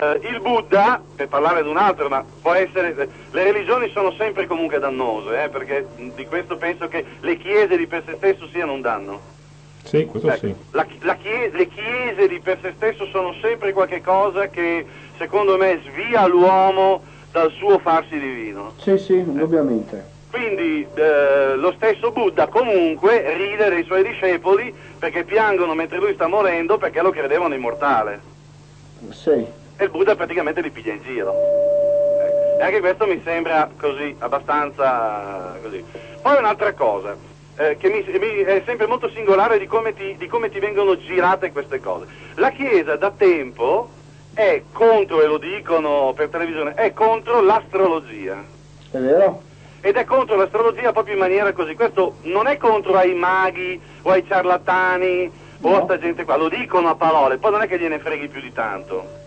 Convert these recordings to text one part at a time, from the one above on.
Eh, il Buddha, per parlare di un altro, ma può essere... Le religioni sono sempre comunque dannose, eh, perché di questo penso che le chiese di per se stesso siano un danno. Sì, questo Ecco, sì. la- la chie- le chiese di per se stesso sono sempre qualche cosa che secondo me svia l'uomo dal suo farsi divino. Sì, sì, indubbiamente. Quindi eh, lo stesso Buddha comunque ride dei suoi discepoli perché piangono mentre lui sta morendo perché lo credevano immortale. Sì. E il Buddha praticamente li piglia in giro. E anche questo mi sembra così, abbastanza così. Poi un'altra cosa, eh, che mi, mi- è sempre molto singolare di come, ti, di come ti vengono girate queste cose. La Chiesa da tempo è contro, e lo dicono per televisione, è contro l'astrologia. È vero? Ed è contro l'astrologia proprio in maniera così. Questo non è contro ai maghi o ai ciarlatani o a No. sta gente qua, lo dicono a parole, poi non è che gliene freghi più di tanto.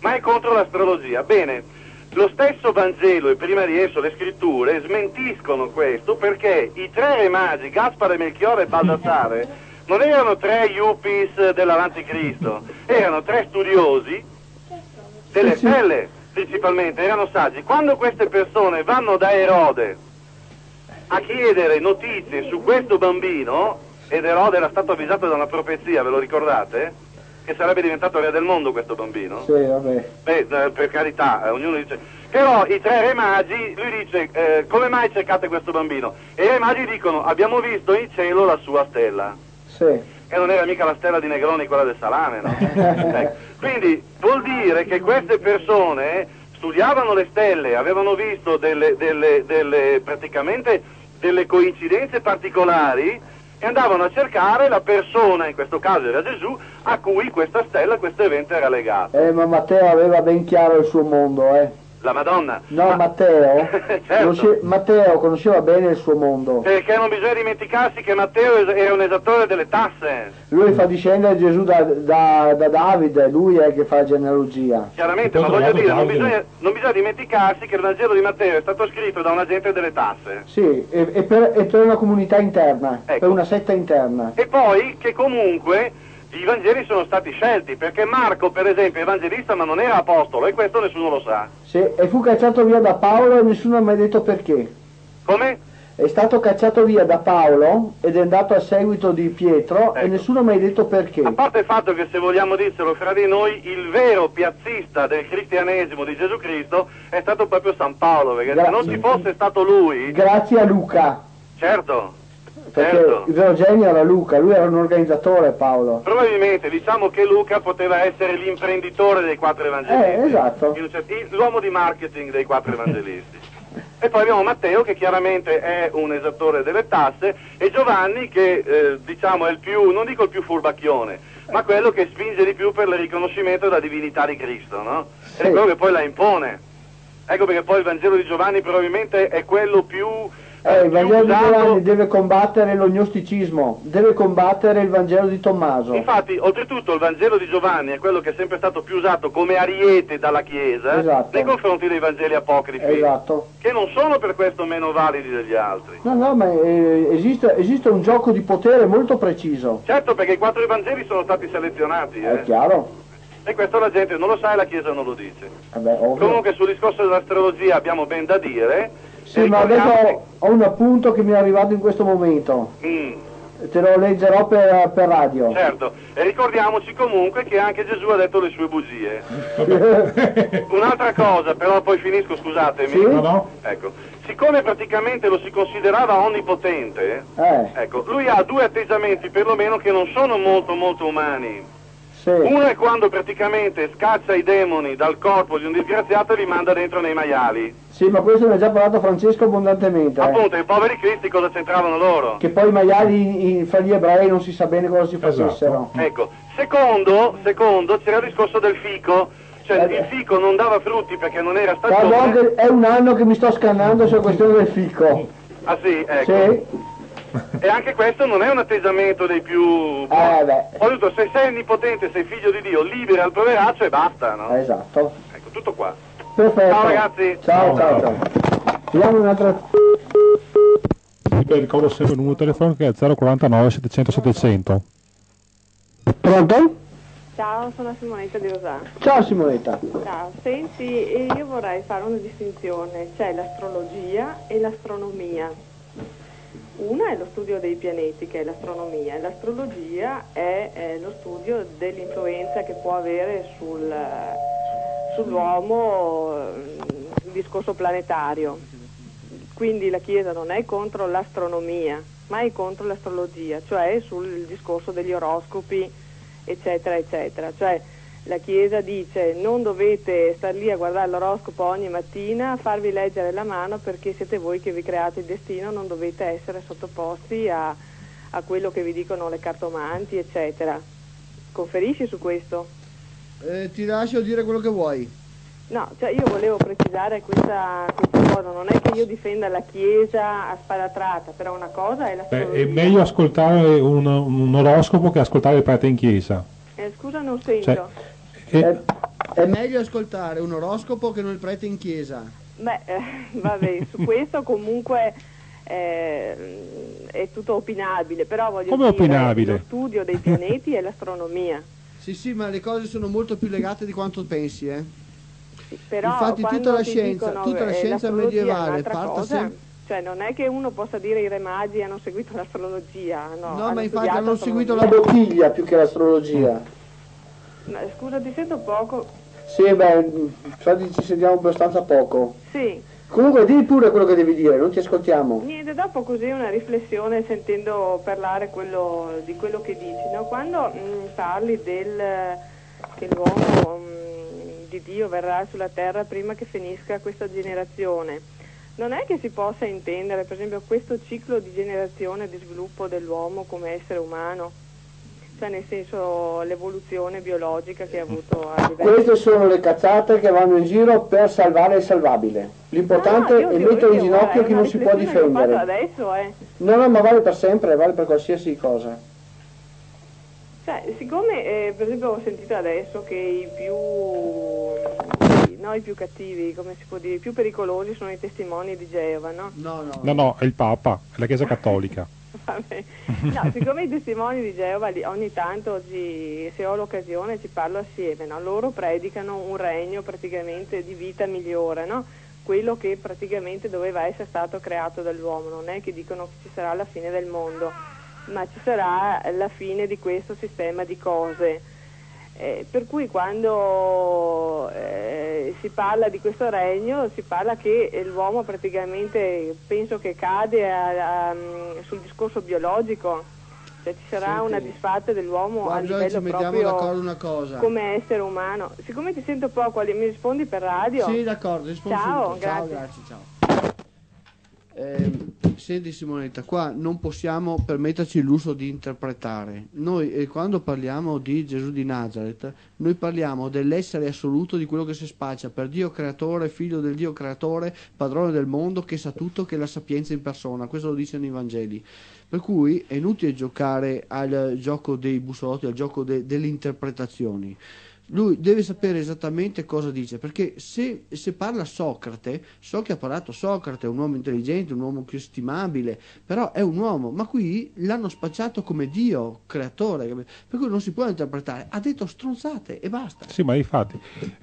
Ma è contro l'astrologia. Bene, lo stesso Vangelo e prima di esso le scritture smentiscono questo perché i tre re magi, Gaspare, Melchiorre e Baldassare, non erano tre yuppies dell'Avanticristo, erano tre studiosi delle stelle principalmente, erano saggi. Quando queste persone vanno da Erode a chiedere notizie su questo bambino, ed Erode era stato avvisato da una profezia, ve lo ricordate? Che sarebbe diventato re del mondo questo bambino? Sì, vabbè. Beh, eh, per carità, eh, ognuno dice. Però i tre re magi, lui dice, eh, come mai cercate questo bambino? E i re magi dicono, abbiamo visto in cielo la sua stella. Sì. E non era mica la stella di Negroni, quella del salame, no? Ecco. Quindi vuol dire che queste persone studiavano le stelle, avevano visto delle, delle- delle- praticamente delle coincidenze particolari e andavano a cercare la persona, in questo caso era Gesù, a cui questa stella, questo evento era legato. Eh, ma Matteo aveva ben chiaro il suo mondo, eh. La Madonna. No, Ma- Matteo, Certo. conosce- Matteo conosceva bene il suo mondo. Perché non bisogna dimenticarsi che Matteo era un esattore delle tasse. Lui fa discendere Gesù da, da- da Davide, lui è che fa la genealogia. Chiaramente, ma voglio dire, non bisogna, non bisogna dimenticarsi che il Vangelo di Matteo è stato scritto da un agente delle tasse. Sì, e, e per, e per una comunità interna, Ecco. per una setta interna. E poi che comunque i Vangeli sono stati scelti, perché Marco, per esempio, è evangelista ma non era apostolo, e questo nessuno lo sa. Sì, e fu cacciato via da Paolo e nessuno ha mai detto perché. Come? È stato cacciato via da Paolo ed è andato a seguito di Pietro e Ecco. nessuno ha mai detto perché. A parte il fatto che se vogliamo dircelo fra di noi, il vero piazzista del cristianesimo di Gesù Cristo è stato proprio San Paolo, perché se non ci fosse stato lui, Grazie a Luca, certo, perché certo. il vero genio era Luca, lui era un organizzatore Paolo. Probabilmente diciamo che Luca poteva essere l'imprenditore dei quattro evangelisti. Eh, esatto. L'uomo di marketing dei quattro evangelisti. E poi abbiamo Matteo che chiaramente è un esattore delle tasse e Giovanni che eh, diciamo è il più, non dico il più furbacchione, ma quello che spinge di più per il riconoscimento della divinità di Cristo, no? Ed è Sì. quello che poi la impone. Ecco perché poi il Vangelo di Giovanni probabilmente è quello più... Eh, il Vangelo di usato- Giovanni deve combattere lo gnosticismo, deve combattere il Vangelo di Tommaso. Infatti, oltretutto, il Vangelo di Giovanni è quello che è sempre stato più usato come ariete dalla Chiesa Esatto. nei confronti dei Vangeli apocrifi, Esatto. che non sono per questo meno validi degli altri. No, no, ma eh, esiste, esiste un gioco di potere molto preciso. Certo, perché i quattro Vangeli sono stati selezionati, È eh? chiaro? e questo la gente non lo sa e la Chiesa non lo dice. Ovvio. Comunque sul discorso dell'astrologia abbiamo ben da dire. Sì, ma ricordiamo adesso ho un appunto che mi è arrivato in questo momento. Mm, Te lo leggerò per, per radio. certo, e ricordiamoci comunque che anche Gesù ha detto le sue bugie. Un'altra cosa, però poi finisco, scusatemi. Sì? No, no? Ecco, siccome praticamente lo si considerava onnipotente, Eh, ecco, lui ha due atteggiamenti perlomeno che non sono molto molto umani. Sì. Uno è quando praticamente scaccia i demoni dal corpo di un disgraziato e li manda dentro nei maiali. Sì, ma questo ne ha già parlato Francesco abbondantemente. eh. Appunto, i poveri cristi cosa c'entravano loro? Che poi i maiali in- fra gli ebrei non si sa bene cosa si facessero. Ecco, secondo, secondo c'era il discorso del fico, cioè Eh, il fico non dava frutti perché non era Guarda, stagione. che è un anno che mi sto scannando sulla questione del fico. Ah sì, ecco. Sì? E anche questo non è un atteggiamento dei più buoni. Eh beh, Oltretutto, se sei onnipotente, sei figlio di Dio, libera il poveraccio e basta, no? esatto. Ecco, tutto qua. Perfetto. Ciao, ragazzi. Ciao, ciao, ciao. Vediamo un'altra. Io ricordo sempre il numero telefonico che è 049 700 700. Pronto? Ciao, sono Simonetta di Rosà. Ciao Simonetta. Ciao, senti, eh, io vorrei fare una distinzione, c'è l'astrologia e l'astronomia. Una è lo studio dei pianeti, che è l'astronomia, e l'astrologia è eh, lo studio dell'influenza che può avere sul, sull'uomo il discorso planetario. Quindi la Chiesa non è contro l'astronomia, ma è contro l'astrologia, cioè sul discorso degli oroscopi, eccetera, eccetera. Cioè la Chiesa dice non dovete star lì a guardare l'oroscopo ogni mattina, farvi leggere la mano perché siete voi che vi create il destino, non dovete essere sottoposti a, a quello che vi dicono le cartomanti, eccetera. Conferisci su questo? Eh, ti lascio dire quello che vuoi. No, cioè io volevo precisare questa, questa cosa, non è che io difenda la Chiesa a sparatrata, però una cosa è Beh, l'astrologia. è meglio ascoltare un, un oroscopo che ascoltare il prete in chiesa. Eh, scusa, non sento. Cioè, È, e- È meglio ascoltare un oroscopo che non il prete in chiesa. Beh, eh, vabbè, su questo comunque eh, è tutto opinabile, però voglio Come dire, opinabile? lo studio dei pianeti è l'astronomia. Sì, sì, ma le cose sono molto più legate di quanto pensi, eh. Però Infatti tutta la scienza- dicono, tutta la eh, scienza medievale un'altra parta cosa, sem- cioè non è che uno possa dire i re magi hanno seguito l'astrologia, no, No, hanno ma infatti hanno seguito la bottiglia più che l'astrologia. Ma, scusa, ti sento poco. Sì, beh, ci sentiamo abbastanza poco. Sì, Comunque, di pure quello che devi dire, non ti ascoltiamo. Niente, dopo così una riflessione sentendo parlare quello- di quello che dici, no? quando mm, parli del, che l'uomo mm, di Dio verrà sulla terra prima che finisca questa generazione, non è che si possa intendere per esempio questo ciclo di generazione e di sviluppo dell'uomo come essere umano, cioè nel senso l'evoluzione biologica che ha avuto a livello... Queste sono le cazzate che vanno in giro per salvare il salvabile. L'importante no, è mettere in io- ginocchio chi non si può difendere. adesso, eh. No, no, ma vale per sempre, vale per qualsiasi cosa. Cioè, siccome eh, per esempio ho sentito adesso che i più, no, i più cattivi, come si può dire, i più pericolosi sono i testimoni di Geova, no? No, no. no, no, è il Papa, è la Chiesa Cattolica. Vabbè. No, siccome i testimoni di Geova ogni tanto ci- se ho l'occasione ci parlo assieme, no? loro predicano un regno praticamente di vita migliore, no? quello che praticamente doveva essere stato creato dall'uomo, non è che dicono che ci sarà la fine del mondo, ma ci sarà la fine di questo sistema di cose. Eh, per cui quando eh, si parla di questo regno si parla che eh, l'uomo praticamente penso che cade a- a- mm, sul discorso biologico, cioè ci sarà Senti, una disfatta dell'uomo a livello proprio d'accordo una cosa. come essere umano. Siccome ti sento poco, mi rispondi per radio? Sì, d'accordo, rispondo Ciao, subito. Ciao, grazie. grazie, ciao. Ehm, senti Simonetta, qua non possiamo permetterci il lusso di interpretare. Noi eh, quando parliamo di Gesù di Nazareth, noi parliamo dell'essere assoluto di quello che si spaccia per Dio creatore, figlio del Dio creatore, padrone del mondo, che sa tutto, che è la sapienza in persona. Questo lo dicono i Vangeli. Per cui è inutile giocare al gioco dei bussolotti, al gioco de- delle interpretazioni. Lui deve sapere esattamente cosa dice, perché se, se parla Socrate, so che ha parlato Socrate, è un uomo intelligente, un uomo più stimabile, però è un uomo, ma qui l'hanno spacciato come Dio, creatore, per cui non si può interpretare, ha detto stronzate e basta. Sì, ma infatti,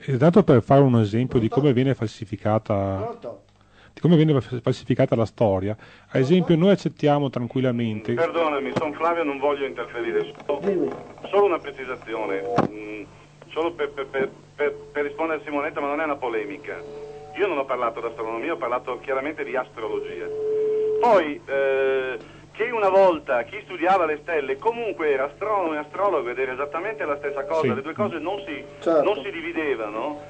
eh, tanto per fare un esempio di come viene falsificata, Pronto? di come viene falsificata la storia, ad esempio noi accettiamo tranquillamente, Perdonami, sono Flavio, non voglio interferire. Solo una precisazione, mm, solo per, per- per- per- per rispondere a Simonetta, ma non è una polemica. Io non ho parlato d'astronomia, ho parlato chiaramente di astrologia. Poi, eh, che una volta chi studiava le stelle comunque era astronomo e astrologo ed era esattamente la stessa cosa, Sì. le due cose non si, Certo. non si dividevano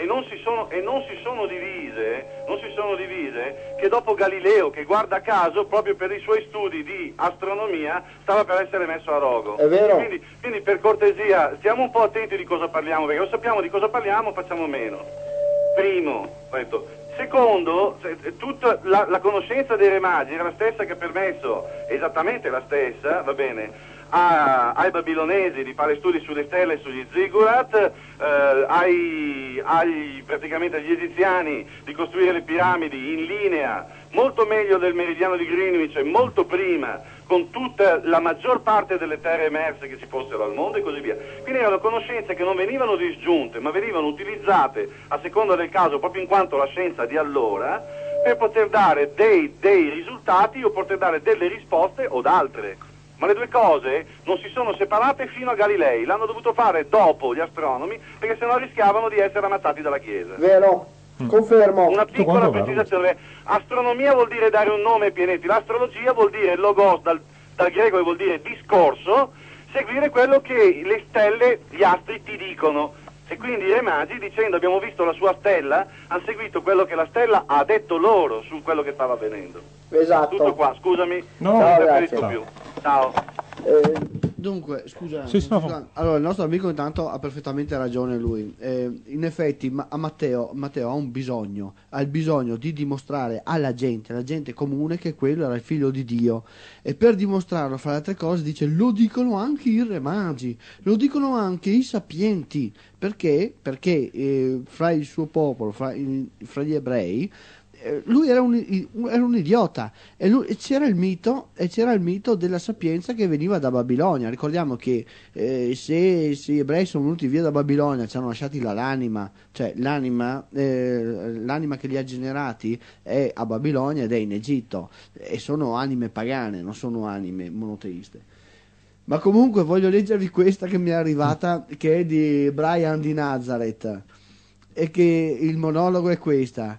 e non si sono, e non si sono divise, non si sono divise che dopo Galileo, che guarda caso, proprio per i suoi studi di astronomia, stava per essere messo a rogo. È vero. Quindi, quindi per cortesia, stiamo un po' attenti di cosa parliamo, perché o sappiamo di cosa parliamo, facciamo meno. Primo, detto. Secondo, se- tutta la, la conoscenza dei re magi era la stessa che ha permesso, esattamente la stessa, va bene, a- ai babilonesi di fare studi sulle stelle e sugli ziggurat, eh, ai, ai- praticamente agli egiziani di costruire le piramidi in linea, molto meglio del meridiano di Greenwich e molto prima, con tutta la maggior parte delle terre emerse che ci fossero al mondo e così via. Quindi erano conoscenze che non venivano disgiunte, ma venivano utilizzate a seconda del caso, proprio in quanto la scienza di allora, per poter dare dei, dei risultati o poter dare delle risposte o d'altre. Ma le due cose non si sono separate fino a Galilei, l'hanno dovuto fare dopo gli astronomi perché sennò rischiavano di essere ammazzati dalla Chiesa. Vero? Confermo. Una piccola precisazione. Astronomia vuol dire dare un nome ai pianeti, l'astrologia vuol dire logos dal, dal greco che vuol dire discorso, seguire quello che le stelle, gli astri ti dicono. E quindi i re magi dicendo abbiamo visto la sua stella, hanno seguito quello che la stella ha detto loro su quello che stava avvenendo. Esatto. Tutto qua, scusami, No, non Ciao, preferisco più. Ciao. Eh, Dunque, scusa, Sì, scusa, allora il nostro amico intanto ha perfettamente ragione lui. Eh, in effetti ma- a Matteo, Matteo ha un bisogno, ha il bisogno di dimostrare alla gente, alla gente comune che quello era il figlio di Dio e per dimostrarlo fra le altre cose dice lo dicono anche i re magi, lo dicono anche i sapienti, perché? Perché eh, fra il suo popolo, fra, i- fra gli ebrei lui era un, era un idiota e, lui- e c'era, il mito, e c'era il mito della sapienza che veniva da Babilonia. Ricordiamo che eh, se, se gli ebrei sono venuti via da Babilonia ci hanno lasciati là l'anima, cioè l'anima, eh, l'anima che li ha generati è a Babilonia ed è in Egitto e sono anime pagane, non sono anime monoteiste. Ma comunque voglio leggervi questa che mi è arrivata, che è di Brian di Nazareth e che il monologo è questa.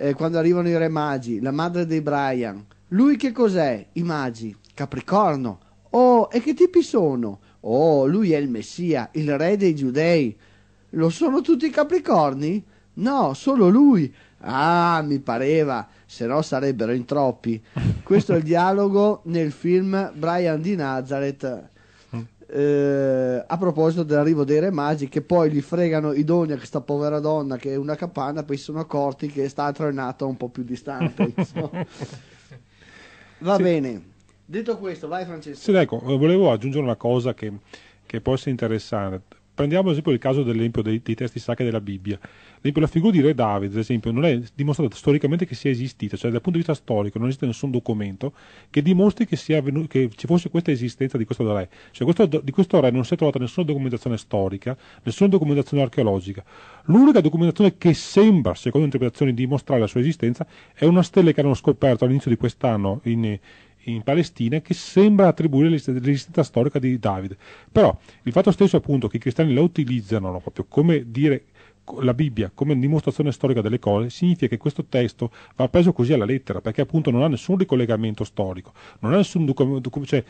Eh, quando arrivano i re magi, la madre dei Brian. Lui che cos'è? I magi. Capricorno. Oh, e che tipi sono? Oh, lui è il Messia, il re dei giudei. Lo sono tutti i capricorni? No, solo lui. Ah, mi pareva, se no sarebbero in troppi. Questo è il dialogo nel film Brian di Nazareth. Eh, a proposito dell'arrivo dei re magi che poi gli fregano i doni a questa povera donna che è una capanna poi si sono accorti che sta è nato un po' più distante va Sì. bene detto questo vai Francesco Sì, ecco, volevo aggiungere una cosa che, che può essere interessante. Prendiamo ad esempio il caso dell'esempio dei, dei testi sacri della Bibbia. Esempio, la figura di Re Davide, ad esempio, non è dimostrato storicamente che sia esistita, cioè dal punto di vista storico non esiste nessun documento che dimostri che, sia avvenu- che ci fosse questa esistenza di questo re. Cioè, questo- di questo re non si è trovata nessuna documentazione storica, nessuna documentazione archeologica. L'unica documentazione che sembra, secondo interpretazioni, dimostrare la sua esistenza è una stella che hanno scoperto all'inizio di quest'anno in, in Palestina che sembra attribuire l'es- l'esistenza storica di Davide. Però il fatto stesso appunto che i cristiani la utilizzano no, proprio come dire la Bibbia come dimostrazione storica delle cose significa che questo testo va preso così alla lettera perché appunto non ha nessun ricollegamento storico, non ha nessun cioè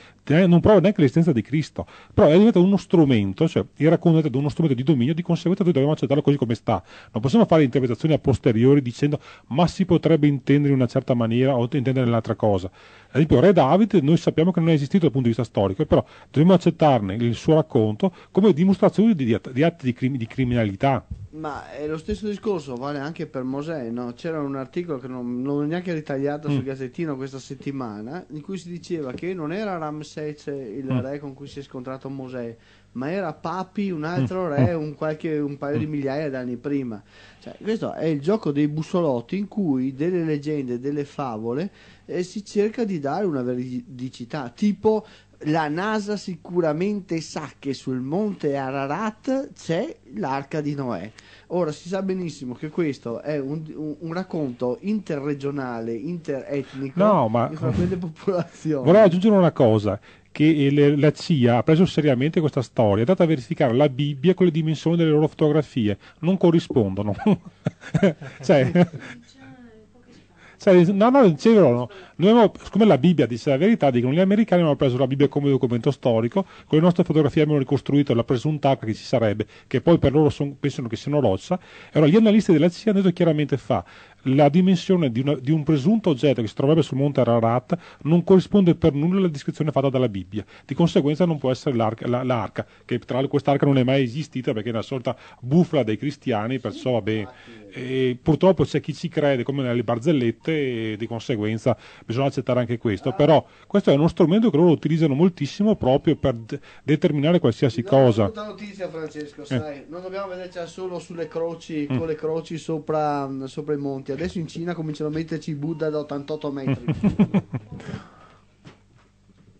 non prova neanche l'esistenza di Cristo, però è diventato uno strumento, cioè il racconto è diventato uno strumento di dominio, di conseguenza noi dobbiamo accettarlo così come sta. Non possiamo fare interpretazioni a posteriori dicendo ma si potrebbe intendere in una certa maniera o intendere nell'altra cosa. Ad esempio, Re David, noi sappiamo che non è esistito dal punto di vista storico, però dobbiamo accettarne il suo racconto come dimostrazione di, di atti di, crim- di criminalità. Ma è lo stesso discorso vale anche per Mosè no? c'era un articolo che non, non ho neanche ritagliato sul gazzettino questa settimana in cui si diceva che non era Ramses il re con cui si è scontrato Mosè ma era Papi, un altro re, un, qualche, un paio di migliaia d'anni prima. Cioè, questo è il gioco dei bussolotti in cui delle leggende, delle favole, eh, si cerca di dare una veridicità. Tipo, la NASA sicuramente sa che sul monte Ararat c'è l'arca di Noè. Ora si sa benissimo che questo è un, un- un racconto interregionale, interetnico No, ma- di frequente popolazione. Vorrei aggiungere una cosa, che eh, le- la CIA ha preso seriamente questa storia, è andata a verificare la Bibbia con le dimensioni delle loro fotografie, non corrispondono. cioè, cioè, no, no, dicevano, abbiamo- siccome la Bibbia dice la verità, dicono gli americani hanno preso la Bibbia come documento storico, con le nostre fotografie abbiamo ricostruito la presunta che ci sarebbe, che poi per loro son- pensano che siano roccia, allora gli analisti della CIA hanno detto chiaramente fa, la dimensione di, una- di un presunto oggetto che si troverebbe sul monte Ararat non corrisponde per nulla alla descrizione fatta dalla Bibbia, di conseguenza non può essere l'arca, la- l'arca, che tra l'altro quest'arca non è mai esistita perché è una sorta bufala dei cristiani, perciò vabbè, e purtroppo c'è chi ci crede come nelle barzellette e di conseguenza bisogna accettare anche questo, però questo è uno strumento che loro utilizzano moltissimo proprio per d- determinare qualsiasi no, cosa. Una notizia Francesco, eh. sai, non dobbiamo vederci solo sulle croci, mm. con le croci sopra, sopra, i monti, adesso in Cina cominciano a metterci Buddha da 88 metri.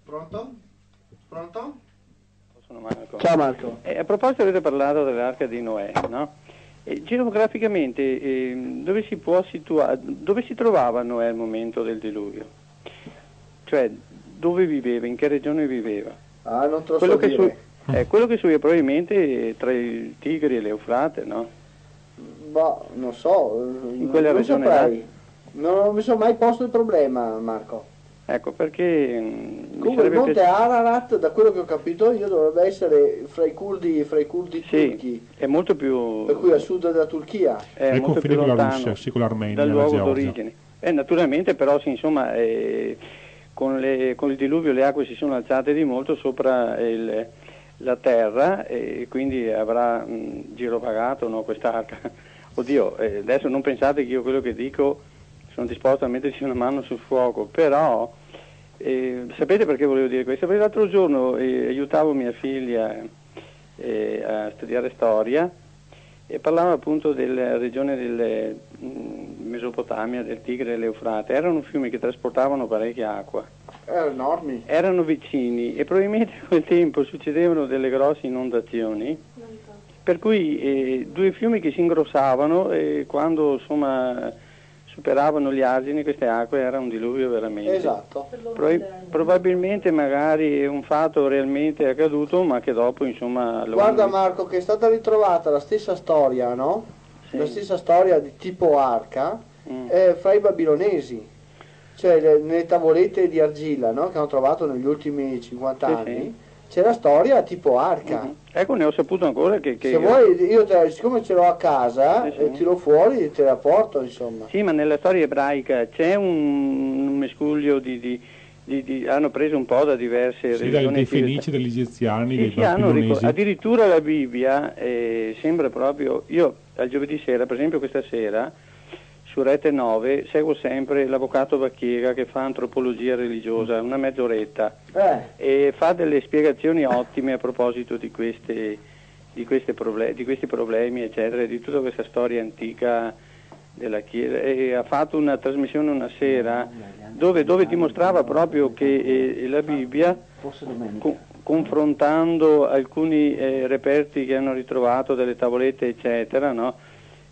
Pronto? Pronto? Marco. Ciao Marco. E a proposito avete parlato dell'arca di Noè, no? Eh, geograficamente eh, dove, si può situa- dove si trovava Noè al momento del diluvio? Cioè dove viveva, in che regione viveva? Ah, non te lo Quello so che, dire. su- eh, quello che subiva probabilmente tra il Tigri e l'Eufrate, no? Boh, non so. In quella non regione saprei. Non mi sono mai posto il problema, Marco. Ecco, perché... mm, Comunque il monte piaciuto- Ararat, da quello che ho capito io, dovrebbe essere fra i curdi, fra i curdi Sì, turchi, è molto più... per cui a sud della Turchia. è Nel molto confine più con la lontano Russia, sì, con l'Armenia, dal la luogo d'origine. Eh, naturalmente però sì, insomma, eh, con, le- con il diluvio le acque si sono alzate di molto sopra il- la terra e quindi avrà mh, girovagato no, quest'arca. Oddio, eh, adesso non pensate che io quello che dico sono disposto a metterci una mano sul fuoco, però eh, sapete perché volevo dire questo? Perché l'altro giorno eh, aiutavo mia figlia eh, a studiare storia e parlava appunto della regione del mm, Mesopotamia, del Tigre e dell'Eufrate. Erano fiumi che trasportavano parecchia acqua, Erano enormi. erano vicini e probabilmente a quel tempo succedevano delle grosse inondazioni. Per cui eh, due fiumi che si ingrossavano e quando insomma superavano gli argini queste acque era un diluvio veramente. Esatto. Prob- probabilmente magari è un fatto realmente accaduto ma che dopo insomma lo Guarda hanno- Marco che è stata ritrovata la stessa storia, no? Sì. La stessa storia di tipo arca Mm. eh, fra i babilonesi. Cioè le- nelle tavolette di argilla, no? Che hanno trovato negli ultimi 50 Sì, anni. sì. C'è la storia tipo arca. Mhm. Ecco, ne ho saputo ancora che... che- Se vuoi, io te, siccome ce l'ho a casa, Sì, sì. eh, tiro fuori e te la porto, insomma. Sì, ma nella storia ebraica c'è un, un mescuglio di, di- di- di- hanno preso un po' da diverse Sì, dai, religioni dei civiltà. fenici, degli egiziani, Sì, dei sì, hanno ricor- babilonesi. addirittura la Bibbia eh, sembra proprio, io al giovedì sera, per esempio questa sera, su Rete 9, seguo sempre l'avvocato Vacchiega che fa antropologia religiosa, una mezz'oretta, Eh, e fa delle spiegazioni ottime a proposito di, queste, di, proble- di questi problemi, eccetera, di tutta questa storia antica della Chiesa. E ha fatto una trasmissione una sera dove, dove dimostrava proprio che eh, la Bibbia, co- confrontando alcuni eh, reperti che hanno ritrovato, delle tavolette, eccetera, no?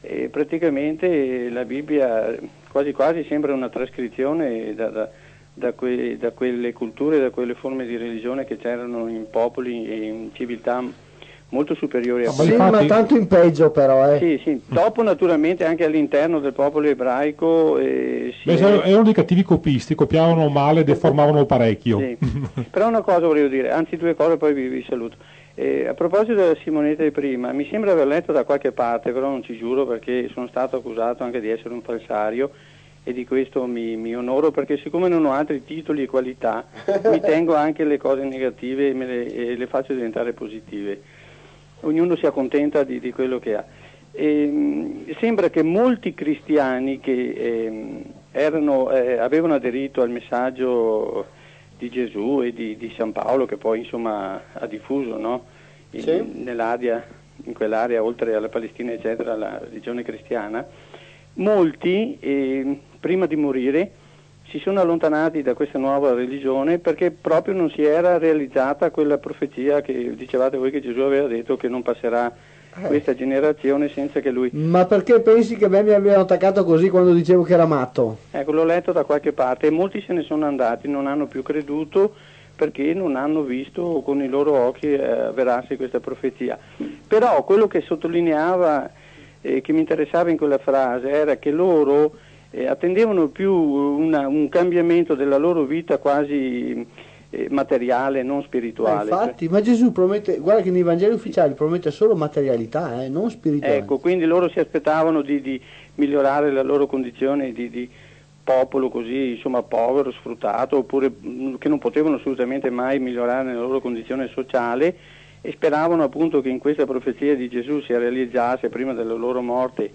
E praticamente la Bibbia quasi quasi sembra una trascrizione da, da- da que- da quelle culture, da quelle forme di religione che c'erano in popoli e in civiltà molto superiori a Ma sì, ma tanto in peggio però, eh. sì, sì. Dopo naturalmente anche all'interno del popolo ebraico eh, si Beh, è- erano dei cattivi copisti, copiavano male, deformavano parecchio. Sì. Però una cosa volevo dire, anzi due cose poi vi, vi saluto. Eh, a proposito della Simonetta di prima, mi sembra aver letto da qualche parte, però non ci giuro perché sono stato accusato anche di essere un falsario e di questo mi, mi onoro perché siccome non ho altri titoli e qualità mi tengo anche le cose negative e, le, e le faccio diventare positive. Ognuno si accontenta di, di quello che ha. Ehm, sembra che molti cristiani che ehm, erano, eh, avevano aderito al messaggio di Gesù e di, di San Paolo che poi insomma ha diffuso no? In- Sì. nell'area, in quell'area oltre alla Palestina eccetera la religione cristiana molti eh, prima di morire si sono allontanati da questa nuova religione perché proprio non si era realizzata quella profezia che dicevate voi che Gesù aveva detto che non passerà questa generazione senza che lui Ma perché pensi che a me mi abbiano attaccato così quando dicevo che era matto? Ecco, l'ho letto da qualche parte e molti se ne sono andati, non hanno più creduto perché non hanno visto con i loro occhi eh, avverarsi questa profezia. Però quello che sottolineava, eh, che mi interessava in quella frase, era che loro eh, attendevano più una- un cambiamento della loro vita quasi eh, materiale, non spirituale. infatti, ma Gesù promette, guarda che nei Vangeli ufficiali promette solo materialità, eh, non spirituale. Ecco, quindi loro si aspettavano di, di migliorare la loro condizione di, di popolo così, insomma, povero, sfruttato, oppure mh, che non potevano assolutamente mai migliorare la loro condizione sociale e speravano appunto che in questa profezia di Gesù si realizzasse prima della loro morte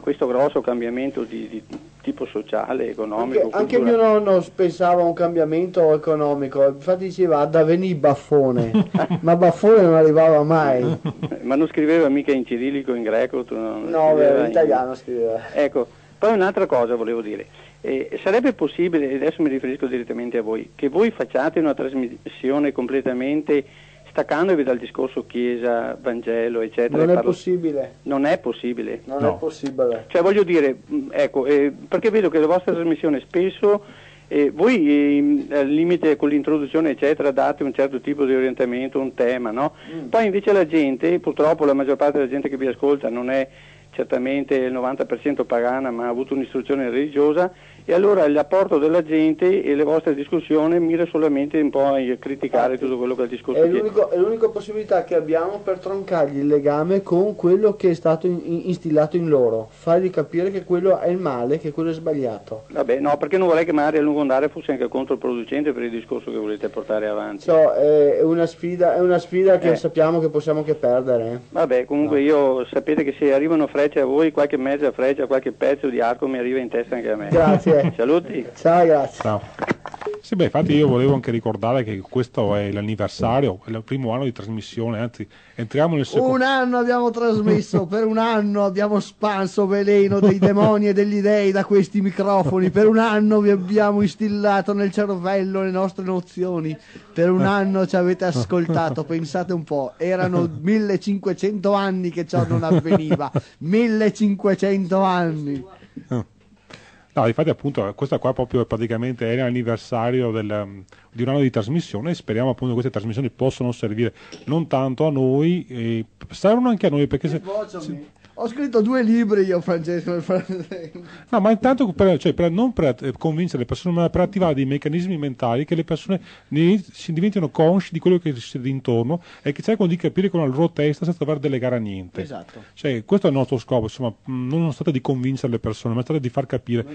questo grosso cambiamento di, di tipo sociale, economico. Anche, anche mio nonno pensava a un cambiamento economico, infatti diceva da venì baffone, ma baffone non arrivava mai. Ma non scriveva mica in cirillico, in greco? tu non No, in italiano scriveva. Ecco, poi un'altra cosa volevo dire. Eh, sarebbe possibile, e adesso mi riferisco direttamente a voi, che voi facciate una trasmissione completamente staccandovi dal discorso Chiesa, Vangelo, eccetera. Non è parlo- possibile. non è possibile. Non No. è possibile. Cioè voglio dire, mh, ecco, eh, perché vedo che la vostra trasmissione spesso, eh, voi eh, al limite con l'introduzione eccetera date un certo tipo di orientamento, un tema, no? Poi invece la gente, purtroppo la maggior parte della gente che vi ascolta non è certamente il 90% pagana ma ha avuto un'istruzione religiosa e allora l'apporto della gente e le vostre discussioni mira solamente un po' a criticare tutto quello che è il discorso È, l'unico- è l'unica possibilità che abbiamo per troncargli il legame con quello che è stato in- in- instillato in loro, fargli capire che quello è il male, che quello è sbagliato. Vabbè, no, perché non vorrei che magari a lungo andare fosse anche controproducente per il discorso che volete portare avanti. So, è una sfida, è una sfida che Eh. sappiamo che possiamo che perdere. Vabbè, comunque io sapete che se arrivano frecce a voi, qualche mezza freccia, qualche pezzo di arco mi arriva in testa anche a me. Grazie. Saluti. Ciao, grazie. Ciao. Sì, beh, infatti io volevo anche ricordare che questo è l'anniversario, è il primo anno di trasmissione, anzi entriamo nel secondo... Un anno abbiamo trasmesso, per un anno abbiamo spanso veleno dei demoni e degli dei da questi microfoni, per un anno vi abbiamo instillato nel cervello le nostre nozioni, per un anno ci avete ascoltato, pensate un po', erano 1500 anni che ciò non avveniva, 1500 anni. No, infatti appunto questa qua proprio praticamente è l'anniversario del, um, di un anno di trasmissione e speriamo appunto che queste trasmissioni possano servire non tanto a noi, eh, servono anche a noi perché se, Ho scritto due libri io, Francesco. nel frattempo. No, ma intanto per, cioè, per- non per convincere le persone, ma per attivare dei meccanismi mentali che le persone ne- si diventino consci di quello che succede intorno e che cercano di capire con la loro testa senza dover delegare a niente. Esatto. Cioè, questo è il nostro scopo, insomma, mh, non è stato di convincere le persone, ma è stato di far capire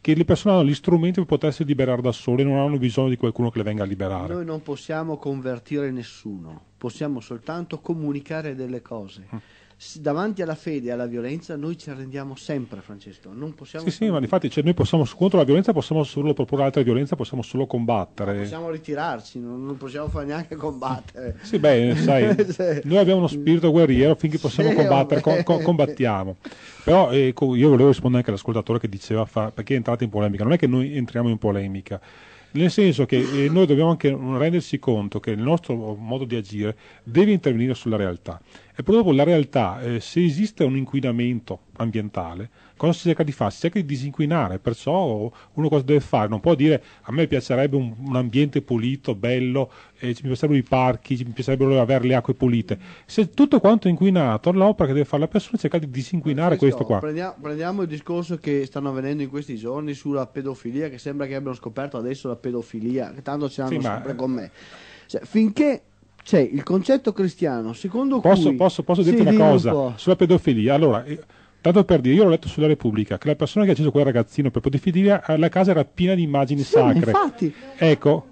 che le persone hanno gli strumenti per potersi liberare da sole non hanno bisogno di qualcuno che le venga a liberare. Noi non possiamo convertire nessuno, possiamo soltanto comunicare delle cose. Mm. Davanti alla fede e alla violenza noi ci arrendiamo sempre, Francesco. Non possiamo, Sì, sì, ma infatti cioè, noi possiamo, contro la violenza possiamo solo proporre altre violenze, possiamo solo combattere. possiamo ritirarci, non, non possiamo fare neanche combattere. Sì, beh, sai, Sì. noi abbiamo uno spirito guerriero, finché possiamo Sì, combattere, vabbè. co- co- combattiamo. Però ecco, io volevo rispondere anche all'ascoltatore che diceva, fa- perché è entrato in polemica, non è che noi entriamo in polemica, nel senso che eh, noi dobbiamo anche renderci conto che il nostro modo di agire deve intervenire sulla realtà. E dopo la realtà, eh, se esiste un inquinamento ambientale, cosa si cerca di fare? Si cerca di disinquinare, perciò uno cosa deve fare? Non può dire a me piacerebbe un, un ambiente pulito, bello, eh, mi piacerebbero i parchi, mi piacerebbero avere le acque pulite. Se tutto quanto è inquinato, l'opera che deve fare la persona è cercare di disinquinare questo qua. Prendiamo, prendiamo il discorso che stanno avvenendo in questi giorni sulla pedofilia, che sembra che abbiano scoperto adesso la pedofilia, che tanto ce l'hanno Sì, ma- sempre con me. Cioè, finché c'è il concetto cristiano, secondo Posso, cui... posso, posso dirti Sì, una un cosa po'. sulla pedofilia? Allora, eh, tanto per dire, io l'ho letto sulla Repubblica che la persona che ha acceso quel ragazzino per pedofilia, eh, la casa era piena di immagini Sì, sacre. infatti, Ecco,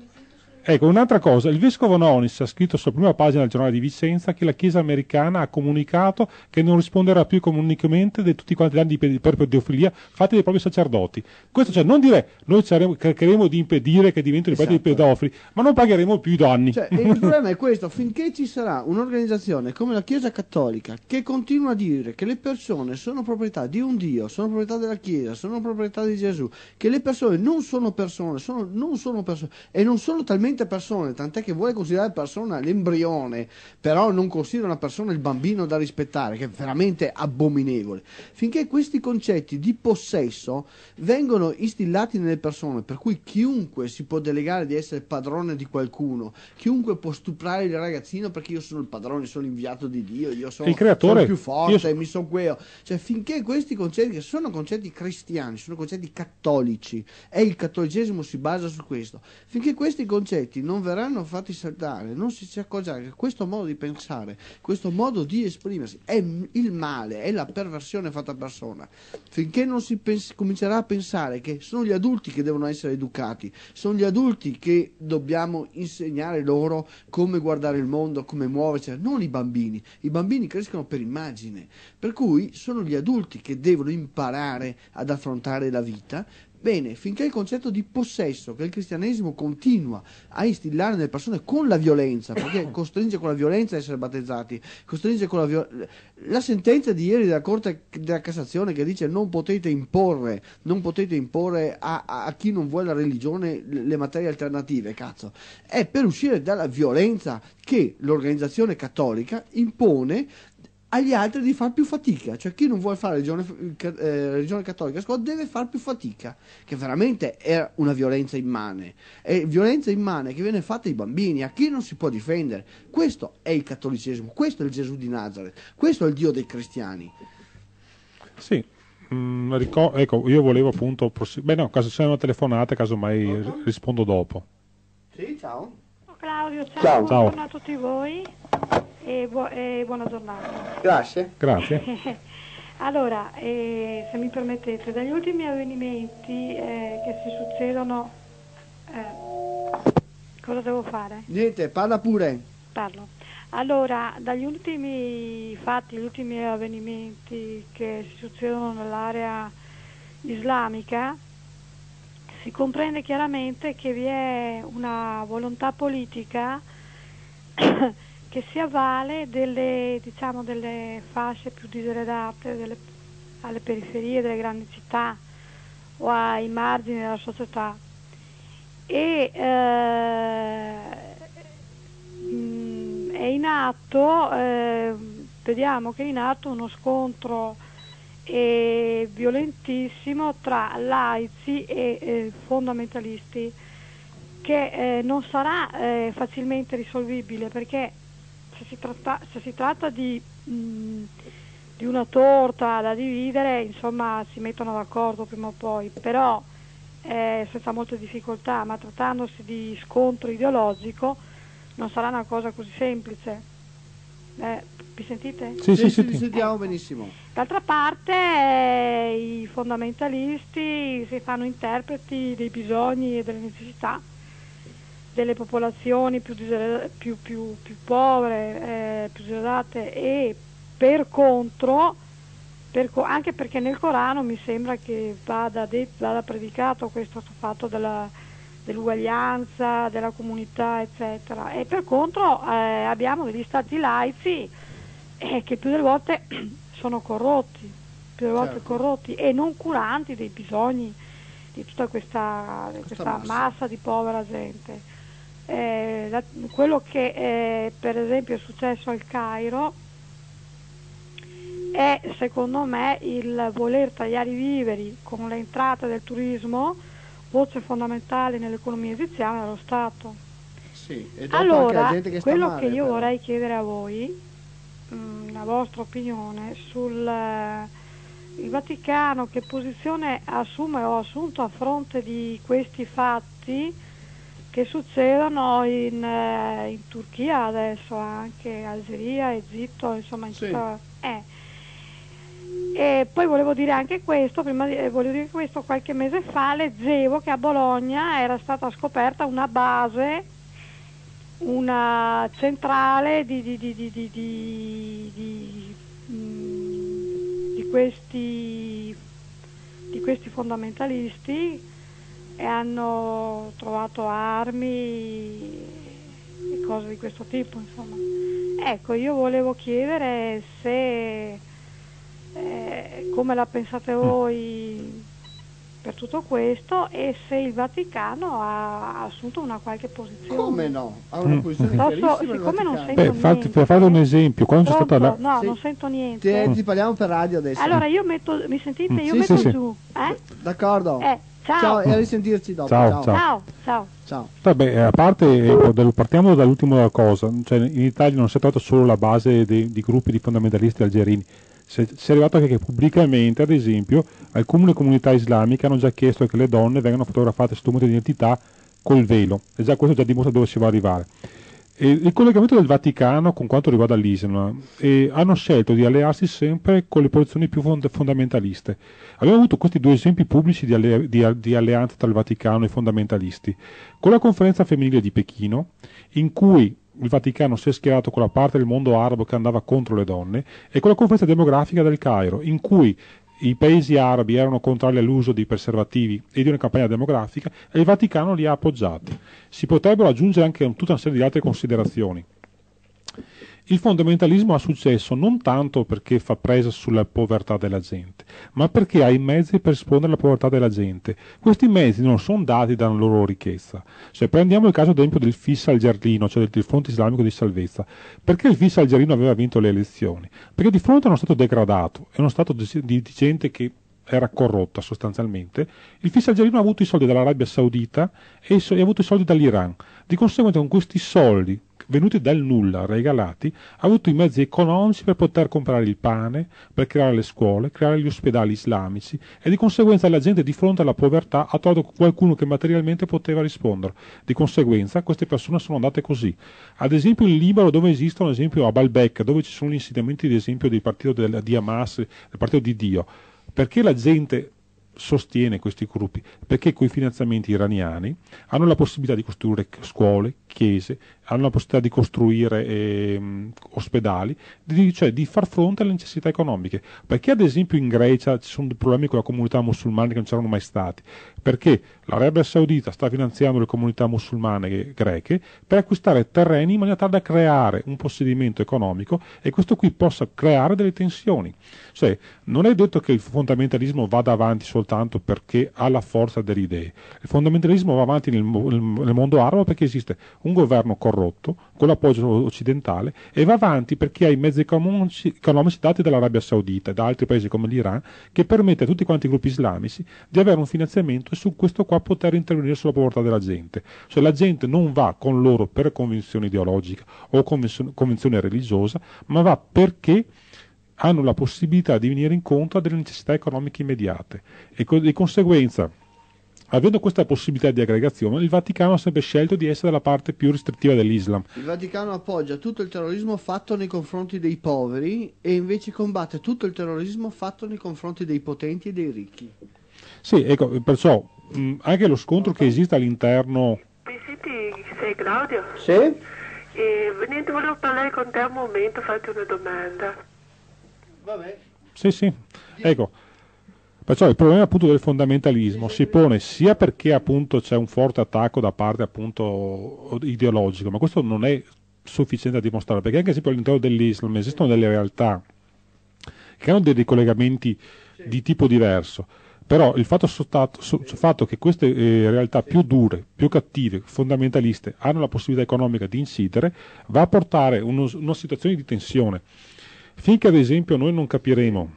ecco, un'altra cosa, il vescovo Nonis ha scritto sulla prima pagina del giornale di Vicenza che la Chiesa americana ha comunicato che non risponderà più comunicamente di tutti quanti gli anni di per pedofilia fatti dai propri sacerdoti. Questo cioè non dire noi cercheremo, di impedire che diventino i Esatto. pedofili, ma non pagheremo più i danni. Cioè, il problema è questo, finché ci sarà un'organizzazione come la Chiesa Cattolica che continua a dire che le persone sono proprietà di un Dio, sono proprietà della Chiesa, sono proprietà di Gesù, che le persone non sono persone, sono, non sono persone e non sono talmente persone, tant'è che vuole considerare persona l'embrione, però non considera una persona il bambino da rispettare, che è veramente abominevole. Finché questi concetti di possesso vengono instillati nelle persone, per cui chiunque si può delegare di essere padrone di qualcuno, chiunque può stuprare il ragazzino perché io sono il padrone, sono l'inviato di Dio, io sono, Il creatore. sono più forte, so- mi sono quello. Cioè, finché questi concetti, che sono concetti cristiani, sono concetti cattolici, e il cattolicesimo si basa su questo, finché questi concetti non verranno fatti saltare, non si, si accorgerà che questo modo di pensare, questo modo di esprimersi è il male, è la perversione fatta persona. Finché non si pens- comincerà a pensare che sono gli adulti che devono essere educati, sono gli adulti che dobbiamo insegnare loro come guardare il mondo, come muoversi, non i bambini. I bambini crescono per immagine, per cui sono gli adulti che devono imparare ad affrontare la vita Bene, finché il concetto di possesso che il cristianesimo continua a instillare nelle persone con la violenza, perché costringe con la violenza a essere battezzati, costringe con la violenza... La sentenza di ieri della Corte della Cassazione che dice non potete imporre, non potete imporre a, a- chi non vuole la religione le materie alternative, cazzo, è per uscire dalla violenza che l'organizzazione cattolica impone agli altri di far più fatica, cioè chi non vuole fare religione, eh, religione cattolica a scuola deve far più fatica, che veramente è una violenza immane, è violenza immane che viene fatta ai bambini, a chi non si può difendere. Questo è il cattolicesimo, questo è il Gesù di Nazareth, questo è il Dio dei cristiani. Sì, mm, ricor- ecco, io volevo appunto... prossi- Beh no, caso c'è una telefonata, casomai ri- rispondo dopo. Sì, ciao. Claudio, ciao, Ciao. buongiorno Ciao. a tutti voi e, bu- e buona giornata. Grazie. Grazie. allora, eh, se mi permettete, dagli ultimi avvenimenti eh, che si succedono, eh, cosa devo fare? Niente, parla pure. Parlo. Allora, dagli ultimi fatti, gli ultimi avvenimenti che si succedono nell'area islamica, si comprende chiaramente che vi è una volontà politica che si avvale delle, diciamo, delle fasce più diseredate, delle- alle periferie delle grandi città o ai margini della società. E eh, mm, è in atto, eh, vediamo che è in atto uno scontro eh, violentissimo tra laici e eh, fondamentalisti che eh, non sarà eh, facilmente risolvibile perché se si, tratta, se si tratta di, mh, di una torta da dividere, insomma si mettono d'accordo prima o poi, però eh, senza molte difficoltà, ma trattandosi di scontro ideologico non sarà una cosa così semplice. Eh, mi sentite? Sì, sì, sì. ti sì. sentiamo benissimo. D'altra parte eh, i fondamentalisti si fanno interpreti dei bisogni e delle necessità delle popolazioni più, più, più- più povere, eh, più diseredate e per contro, per co- anche perché nel Corano mi sembra che vada, vada predicato questo fatto della- dell'uguaglianza, della comunità, eccetera. E per contro eh, abbiamo degli stati laici eh, che più delle volte sono corrotti, più delle volte Certo. corrotti e non curanti dei bisogni di tutta questa, Questa questa massa. massa. di povera gente. Eh, la- quello che eh, per esempio è successo al Cairo è secondo me il voler tagliare i viveri con le entrate del turismo, voce fondamentale nell'economia egiziana dello Stato. Sì, Allora, che quello male, che io però. vorrei chiedere a voi, mh, la vostra opinione sul il Vaticano, che posizione assume o ha assunto a fronte di questi fatti che succedono in, eh, in Turchia adesso, anche Algeria, Egitto, insomma in Sì. tutta... eh. E poi volevo dire anche questo, prima di, eh, volevo dire questo, qualche mese fa leggevo che a Bologna era stata scoperta una base una centrale di, di- di- di- di- di- di, mm, di questi, di questi fondamentalisti e hanno trovato armi e cose di questo tipo, insomma. Ecco, io volevo chiedere se, eh, come la pensate voi per tutto questo e se il Vaticano ha assunto una qualche posizione. Come no? Ha una Mm. posizione Posso- siccome non sento Beh, fatti- niente. per fare un esempio, quando c'è Pronto? stata la... No, Sì. non sento niente. Ti, ti parliamo per radio adesso. Allora io metto, mi sentite? Io Sì, metto sì, sì. giù. Eh? D'accordo. Eh, ciao. Ciao e a risentirci dopo. Ciao, Ciao. ciao. Ciao, ciao. Ciao. Vabbè, eh, a parte, del- partiamo dall'ultima cosa, cioè, in Italia non si è trovata solo la base dei- di gruppi di fondamentalisti algerini, si è, arrivato anche che pubblicamente, ad esempio, alcune comunità islamiche hanno già chiesto che le donne vengano fotografate su di identità col velo, e già questo già dimostra dove si va ad arrivare. E il collegamento del Vaticano con quanto riguarda l'Islam, eh, hanno scelto di allearsi sempre con le posizioni più fond- fondamentaliste. Abbiamo avuto questi due esempi pubblici di, alle- di di alleanza tra il Vaticano e i fondamentalisti. Con la conferenza femminile di Pechino, in cui il Vaticano si è schierato con la parte del mondo arabo che andava contro le donne, e con la conferenza demografica del Cairo, in cui i paesi arabi erano contrari all'uso dei preservativi e di una campagna demografica e il Vaticano li ha appoggiati. Si potrebbero aggiungere anche tutta una serie di altre considerazioni. Il fondamentalismo ha successo non tanto perché fa presa sulla povertà della gente, ma perché ha i mezzi per rispondere alla povertà della gente. Questi mezzi non sono dati dalla loro ricchezza. Cioè, prendiamo il caso ad esempio del FIS algerino, cioè del Fronte Islamico di Salvezza. Perché il FIS algerino aveva vinto le elezioni? Perché di fronte a uno Stato degradato, e uno Stato di, gente che era corrotta sostanzialmente, il FIS algerino ha avuto i soldi dall'Arabia Saudita e ha avuto i soldi dall'Iran. Di conseguenza con questi soldi venuti dal nulla, regalati, ha avuto i mezzi economici per poter comprare il pane, per creare le scuole, creare gli ospedali islamici e di conseguenza la gente di fronte alla povertà ha trovato qualcuno che materialmente poteva rispondere. Di conseguenza queste persone sono andate così. Ad esempio in Libano dove esistono, ad esempio a Baalbek, dove ci sono gli insediamenti ad esempio del partito del, di Hamas, del partito di Dio, perché la gente sostiene questi gruppi perché con i finanziamenti iraniani hanno la possibilità di costruire scuole, chiese, hanno la possibilità di costruire eh, ospedali, di, cioè di far fronte alle necessità economiche. Perché ad esempio in Grecia ci sono problemi con la comunità musulmana che non c'erano mai stati? Perché l'Arabia Saudita sta finanziando le comunità musulmane greche per acquistare terreni in maniera tale da creare un possedimento economico e questo qui possa creare delle tensioni. Cioè, non è detto che il fondamentalismo vada avanti soltanto perché ha la forza delle idee. Il fondamentalismo va avanti nel, nel mondo arabo perché esiste un governo corrotto con l'appoggio occidentale e va avanti perché ha i mezzi economici, economici dati dall'Arabia Saudita e da altri paesi come l'Iran che permette a tutti quanti i gruppi islamici di avere un finanziamento e su questo qua poter intervenire sulla povertà della gente. Cioè la gente non va con loro per convinzione ideologica o convinzione, religiosa, ma va perché hanno la possibilità di venire incontro a delle necessità economiche immediate e di conseguenza Avendo questa possibilità di aggregazione, il Vaticano ha sempre scelto di essere dalla parte più restrittiva dell'Islam. Il Vaticano appoggia tutto il terrorismo fatto nei confronti dei poveri e invece combatte tutto il terrorismo fatto nei confronti dei potenti e dei ricchi. Sì, ecco, perciò mh, anche lo scontro che esiste all'interno... Mi senti, sei Claudio? Sì? E, niente, volevo parlare con te un momento, farti una domanda. Vabbè. Sì, sì, ecco. Perciò il problema appunto del fondamentalismo si pone sia perché appunto c'è un forte attacco da parte appunto ideologico, ma questo non è sufficiente a dimostrare, perché anche esempio all'interno dell'Islam esistono delle realtà che hanno dei ricollegamenti di tipo diverso, però il fatto, sottato, so, fatto che queste eh, realtà più dure, più cattive, fondamentaliste hanno la possibilità economica di incidere, va a portare uno, una situazione di tensione. Finché ad esempio noi non capiremo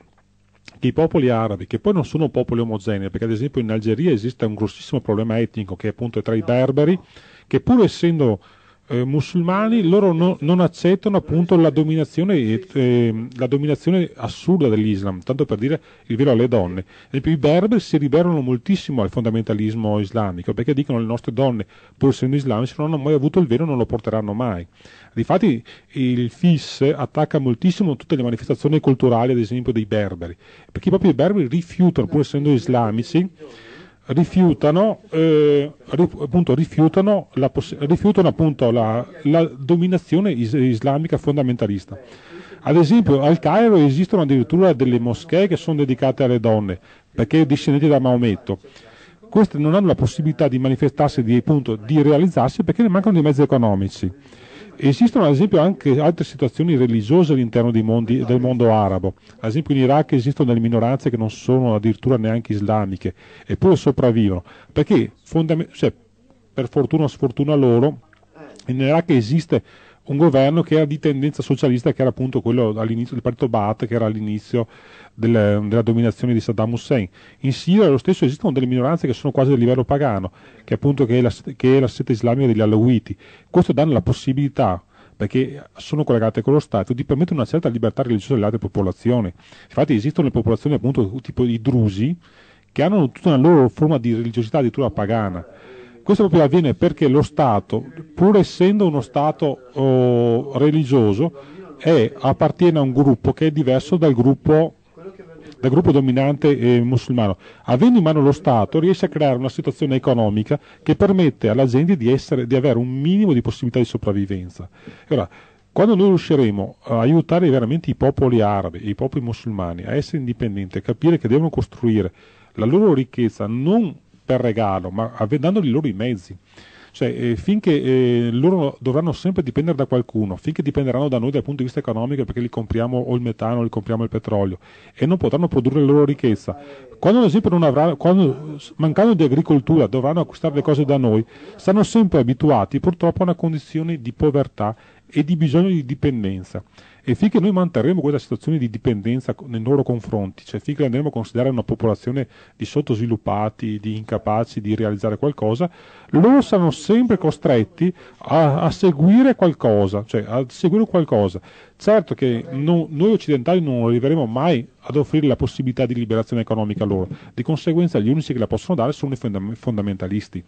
che i popoli arabi, che poi non sono popoli omogenei, perché ad esempio in Algeria esiste un grossissimo problema etnico che appunto è tra i berberi, che pur essendo eh, musulmani loro no, non accettano appunto la dominazione, eh, la dominazione, assurda dell'Islam, tanto per dire il vero alle donne. I berberi si ribellano moltissimo al fondamentalismo islamico perché dicono che le nostre donne, pur essendo islamiche, non hanno mai avuto il vero e non lo porteranno mai. Difatti il FIS attacca moltissimo tutte le manifestazioni culturali, ad esempio dei berberi, perché proprio i berberi rifiutano, pur essendo islamici, rifiutano, eh, appunto, rifiutano, la, rifiutano appunto la, la, dominazione is- islamica fondamentalista. Ad esempio al Cairo esistono addirittura delle moschee che sono dedicate alle donne, perché discendenti da Maometto. Queste non hanno la possibilità di manifestarsi, di, appunto, di realizzarsi perché ne mancano dei mezzi economici. Esistono ad esempio anche altre situazioni religiose all'interno mondi, del mondo arabo, ad esempio in Iraq esistono delle minoranze che non sono addirittura neanche islamiche, eppure sopravvivono, perché fondament- cioè, per fortuna o sfortuna loro in Iraq esiste un governo che era di tendenza socialista, che era appunto quello all'inizio del partito Baath, che era all'inizio del, della dominazione di Saddam Hussein. In Siria lo stesso esistono delle minoranze che sono quasi del livello pagano, che appunto che è, la, che è la setta islamica degli Alawiti. Questo dà la possibilità perché sono collegate con lo Stato, di permettere una certa libertà religiosa alle altre popolazioni. Infatti esistono le popolazioni appunto tipo i drusi che hanno tutta una loro forma di religiosità addirittura pagana questo proprio avviene perché lo Stato, pur essendo uno Stato oh, religioso, è, appartiene a un gruppo che è diverso dal gruppo, dal gruppo dominante eh, musulmano. Avendo in mano lo Stato riesce a creare una situazione economica che permette alla gente di, essere, di avere un minimo di possibilità di sopravvivenza. Ora, Quando noi riusciremo a aiutare veramente i popoli arabi i popoli musulmani a essere indipendenti, a capire che devono costruire la loro ricchezza non per regalo, ma dandogli loro i mezzi. Cioè, eh, finché eh, loro dovranno sempre dipendere da qualcuno, finché dipenderanno da noi dal punto di vista economico perché li compriamo o il metano o li compriamo il petrolio e non potranno produrre la loro ricchezza. Quando ad esempio non avranno, quando, mancando di agricoltura dovranno acquistare le cose da noi, saranno sempre abituati purtroppo a una condizione di povertà e di bisogno di dipendenza. E finché noi manterremo questa situazione di dipendenza nei loro confronti, cioè finché andremo a considerare una popolazione di sottosviluppati, di incapaci di realizzare qualcosa, loro saranno sempre costretti a, a seguire qualcosa, cioè a seguire qualcosa. Certo che non- noi occidentali non arriveremo mai ad offrire la possibilità di liberazione economica loro, di conseguenza gli unici che la possono dare sono i fondam- fondamentalisti.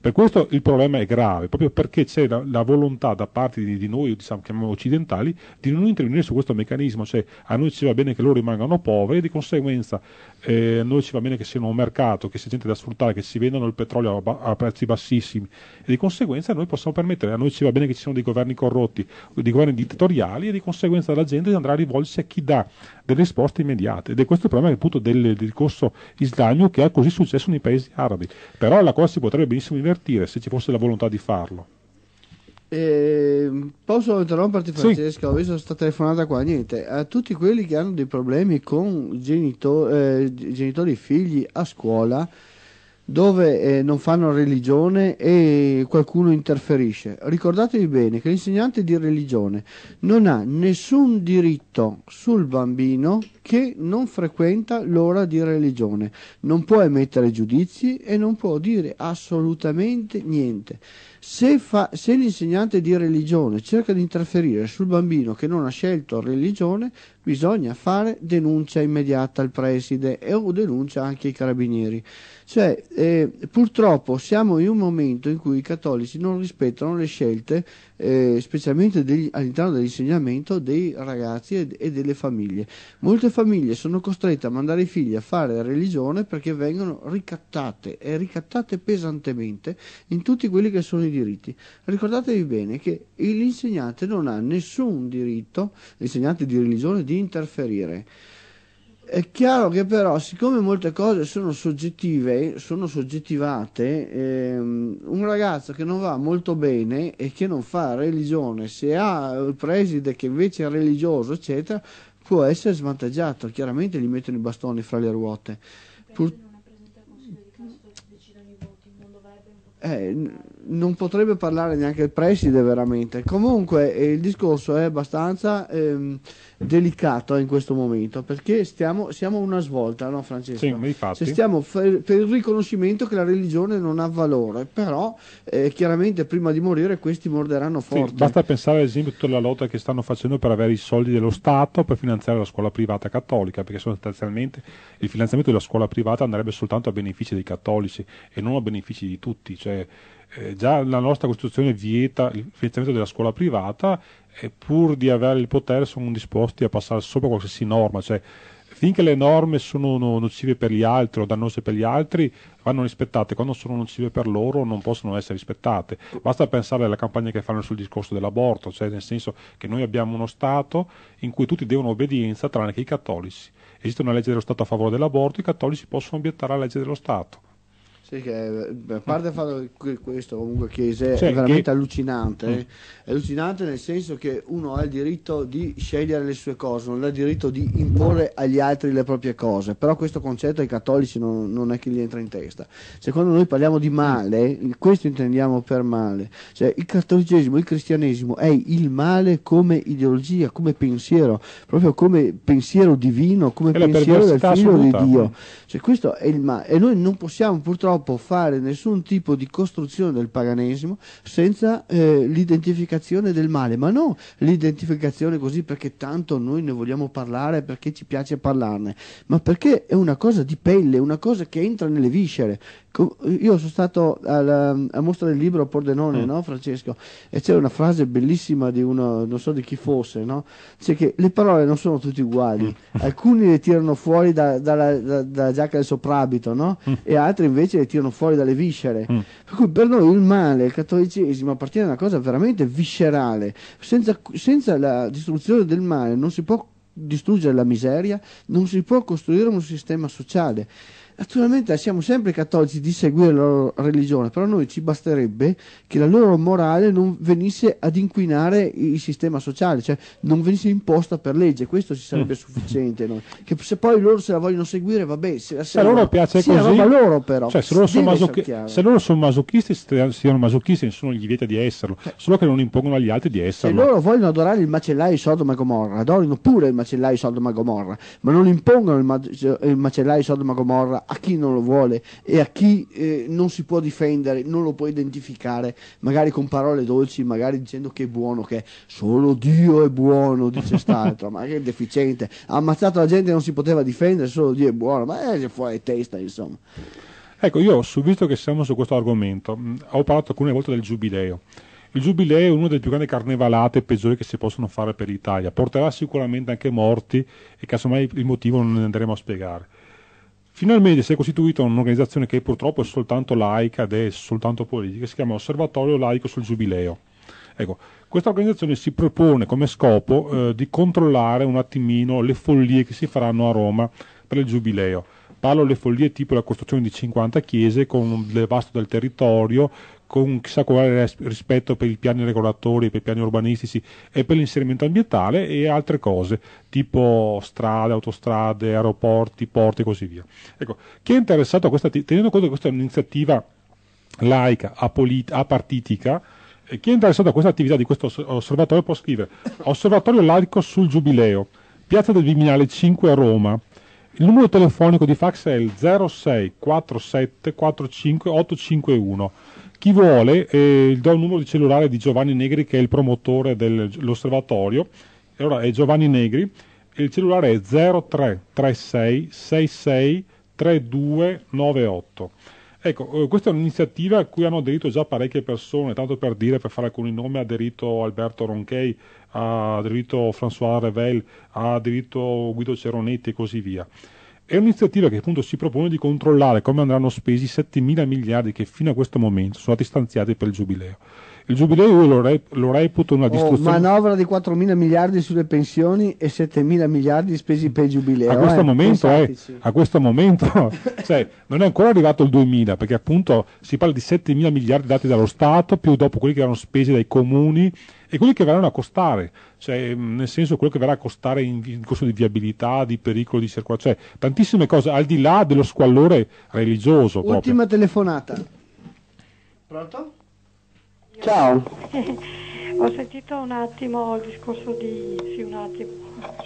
Per questo il problema è grave, proprio perché c'è la, la volontà da parte di, di noi, diciamo, chiamiamo occidentali, di non intervenire su questo meccanismo, cioè a noi ci va bene che loro rimangano poveri e di conseguenza eh, a noi ci va bene che siano un mercato, che sia gente da sfruttare, che si vendano il petrolio a, a prezzi bassissimi. E di conseguenza noi possiamo permettere, a noi ci va bene che ci siano dei governi corrotti, dei governi dittatoriali e di conseguenza la gente andrà a rivolgersi a chi dà delle risposte immediate. Ed è questo il problema appunto del, discorso islamico che ha così successo nei paesi arabi. Però la cosa si potrebbe benissimo invertire se ci fosse la volontà di farlo Eh, posso interromperti Sì. Francesca? Ho visto questa telefonata qua. Niente, a tutti quelli che hanno dei problemi con genito- eh, genitori e figli a scuola dove eh, non fanno religione e qualcuno interferisce. Ricordatevi bene che l'insegnante di religione non ha nessun diritto sul bambino che non frequenta l'ora di religione, non può emettere giudizi e non può dire assolutamente niente. Se, fa- se l'insegnante di religione cerca di interferire sul bambino che non ha scelto religione, bisogna fare denuncia immediata al preside e o denuncia anche ai carabinieri. Cioè, eh, purtroppo siamo in un momento in cui i cattolici non rispettano le scelte, eh, specialmente degli- all'interno dell'insegnamento dei ragazzi e, e delle famiglie. Molte famiglie sono costrette a mandare i figli a fare religione perché vengono ricattate e ricattate pesantemente in tutti quelli che sono i diritti. Ricordatevi bene che l'insegnante non ha nessun diritto, l'insegnante di religione, di interferire. È chiaro che però, siccome molte cose sono soggettive, sono soggettivate, ehm, un ragazzo che non va molto bene e che non fa religione, se ha il preside che invece è religioso, eccetera, può essere svantaggiato. Chiaramente gli mettono i bastoni fra le ruote. Pur- Eh, non potrebbe parlare neanche il preside veramente. Comunque eh, il discorso è abbastanza ehm, delicato in questo momento perché stiamo, siamo a una svolta, no Francesco? Sì. Se stiamo per, per il riconoscimento che la religione non ha valore, però eh, chiaramente prima di morire questi morderanno Sì, forte. basta pensare ad esempio a tutta la lotta che stanno facendo per avere i soldi dello Stato per finanziare la scuola privata cattolica, perché sostanzialmente il finanziamento della scuola privata andrebbe soltanto a benefici dei cattolici e non a benefici di tutti. Cioè, eh, già la nostra Costituzione vieta il finanziamento della scuola privata e pur di avere il potere sono disposti a passare sopra qualsiasi norma. Cioè, finché le norme sono no- nocive per gli altri o dannose per gli altri vanno rispettate, quando sono nocive per loro non possono essere rispettate. Basta pensare alla campagna che fanno sul discorso dell'aborto, cioè nel senso che noi abbiamo uno Stato in cui tutti devono obbedienza tranne che i cattolici. Esiste una legge dello Stato a favore dell'aborto, i cattolici possono obiettare alla legge dello Stato. Sì, che beh, a parte que- questo comunque Chiesa è Cioè, veramente che- allucinante, Mm. eh. è allucinante nel senso che uno ha il diritto di scegliere le sue cose, non ha il diritto di imporre agli altri le proprie cose, però questo concetto ai cattolici non, non è che gli entra in testa. Quando noi parliamo di male, questo intendiamo per male, cioè il cattolicesimo, il cristianesimo è il male come ideologia, come pensiero, proprio come pensiero divino, come È pensiero del figlio assoluta. di Dio. Cioè, questo è il male. E noi non possiamo purtroppo fare nessun tipo di costruzione del paganesimo senza eh, l'identificazione del male, ma non l'identificazione così perché tanto noi ne vogliamo parlare, perché ci piace parlarne, ma perché è una cosa di pelle, una cosa che entra nelle viscere. Io sono stato alla, a mostra del libro a Pordenone, Mm. no, Francesco? E c'è una frase bellissima di uno, non so di chi fosse, no? Dice che le parole non sono tutte uguali, alcuni le tirano fuori da- dalla, da- dalla giacca del soprabito, no? E altri invece le tirano fuori dalle viscere. Mm. Per cui per noi il male, il cattolicesimo appartiene a una cosa veramente viscerale. Senza, senza la distruzione del male non si può distruggere la miseria, non si può costruire un sistema sociale. Naturalmente siamo sempre cattolici di seguire la loro religione, però a noi ci basterebbe che la loro morale non venisse ad inquinare il sistema sociale, cioè non venisse imposta per legge, questo ci sarebbe sufficiente. no? Che se poi loro se la vogliono seguire, vabbè, se, Se loro piace sì, così, loro però. Cioè, se loro, se loro sono masochisti, st- siano masochisti, nessuno gli vieta di esserlo, solo che non impongono agli altri di Se esserlo. loro vogliono adorare il macellaio Sodoma e Gomorra, adorino pure il macellaio Sodoma e Gomorra, ma non impongono il, ma- il macellaio Sodoma e Gomorra a chi non lo vuole e a chi eh, non si può difendere, non lo può identificare, magari con parole dolci, magari dicendo che è buono, che solo Dio è buono, dice st'altro, ma che è deficiente, ha ammazzato la gente e non si poteva difendere, solo Dio è buono, ma è fuori testa insomma. Ecco, io su- visto che siamo su questo argomento, mh, ho parlato alcune volte del giubileo. Il giubileo è una delle più grandi carnevalate peggiori che si possono fare per l'Italia. Porterà sicuramente anche morti e casomai il motivo non ne andremo a spiegare. Finalmente si è costituita un'organizzazione che purtroppo è soltanto laica ed è soltanto politica, si chiama Osservatorio Laico sul Giubileo. Ecco, questa organizzazione si propone come scopo eh, di controllare un attimino le follie che si faranno a Roma per il Giubileo. Parlo delle follie tipo la costruzione di 50 chiese con un devasto del territorio, con chissà quale rispetto per i piani regolatori, per i piani urbanistici e per l'inserimento ambientale e altre cose, tipo strade, autostrade, aeroporti, porti e così via. Ecco, chi è interessato a questa, tenendo conto che questa è un'iniziativa laica, apolit- apartitica, eh, chi è interessato a questa attività di questo os- osservatorio può scrivere Osservatorio laico sul Giubileo, Piazza del Viminale 5 a Roma. Il numero telefonico di fax è il 06 47 45 851. Chi vuole, eh, do il numero di cellulare di Giovanni Negri che è il promotore dell'osservatorio. Allora è Giovanni Negri e il cellulare è 03 36 66 3298. Ecco, eh, questa è un'iniziativa a cui hanno aderito già parecchie persone, tanto per dire, per fare alcuni nomi, ha aderito Alberto Ronchey, ha aderito François Revel, ha aderito Guido Ceronetti e così via. È un'iniziativa che appunto si propone di controllare come andranno spesi i 7 mila miliardi che fino a questo momento sono stati stanziati per il Giubileo. Il Giubileo io lo, re- lo reputo una Oh, distruzione... manovra di 4 mila miliardi sulle pensioni e 7 mila miliardi spesi per il giubileo. a questo eh, momento, eh, a questo momento cioè, non è ancora arrivato il 2000 perché appunto si parla di 7 mila miliardi dati dallo Stato più dopo quelli che verranno spesi dai comuni e quelli che verranno a costare cioè, mh, nel senso quello che verrà a costare in, in corso di viabilità di pericolo di circolazione cioè tantissime cose al di là dello squallore religioso proprio. Ultima telefonata. Pronto? Ciao. Ho sentito un attimo il discorso di... sì, un attimo,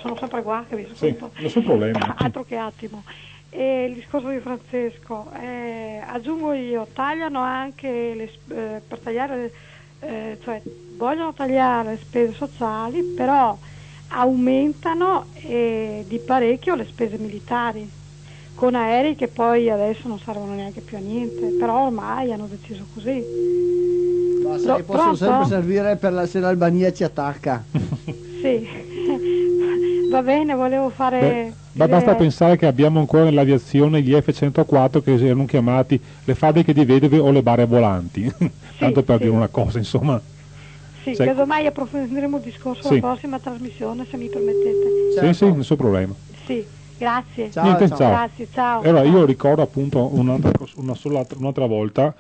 sono sempre qua che vi sì, ascolto. nessun problema Altro che attimo. E il discorso di Francesco, eh, aggiungo io, tagliano anche le, eh, per tagliare, eh, cioè vogliono tagliare le spese sociali, però aumentano eh, di parecchio le spese militari, con aerei che poi adesso non servono neanche più a niente, però ormai hanno deciso così. Basta Pro- che possono pronto? sempre servire per la- se l'Albania ci attacca. Sì, va bene, volevo fare... Beh, ma basta pensare che abbiamo ancora nell'aviazione gli F-104 che erano chiamati le fabbriche di vedove o le bare volanti, tanto per sì. dire una cosa, insomma. Sì, Sai- casomai approfondiremo il discorso Sì. la prossima trasmissione, se mi permettete. Sì, sì, nessun problema. Sì, grazie. Ciao, Niente, ciao. ciao. Grazie, ciao. Allora, io ricordo appunto un'altra, una sola, un'altra volta,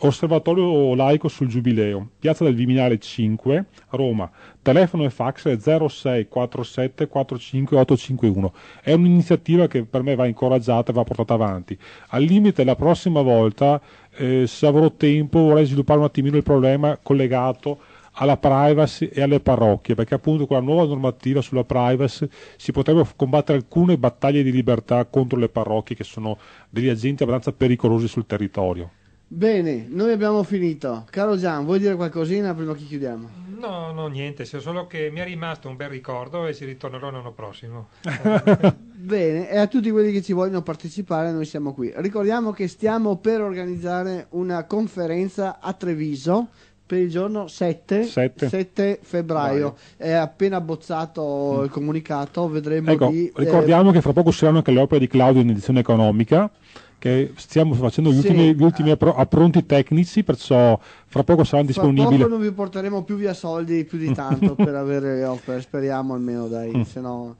osservatorio laico sul Giubileo, piazza del Viminale 5, Roma, telefono e fax è 06 47 45 851. È un'iniziativa che per me va incoraggiata e va portata avanti. Al limite, la prossima volta, eh, se avrò tempo, vorrei sviluppare un attimino il problema collegato alla privacy e alle parrocchie, perché appunto con la nuova normativa sulla privacy si potrebbero combattere alcune battaglie di libertà contro le parrocchie che sono degli agenti abbastanza pericolosi sul territorio. Bene, noi abbiamo finito. Caro Gian, vuoi dire qualcosina prima che chiudiamo? No, no, niente, solo che mi è rimasto un bel ricordo e ci ritornerò l'anno prossimo. Bene, e a tutti quelli che ci vogliono partecipare, noi siamo qui. Ricordiamo che stiamo per organizzare una conferenza a Treviso per il giorno 7, Sette. 7 febbraio. È appena bozzato il comunicato, vedremo Ecco, di... eh, ricordiamo che fra poco usciranno anche le opere di Claudio in edizione economica, che stiamo facendo gli Sì. ultimi, gli ultimi appro- appronti tecnici, perciò fra poco sarà Fra disponibile. poco non vi porteremo più via soldi più di tanto per avere le opere, speriamo almeno dai, Mm. se no...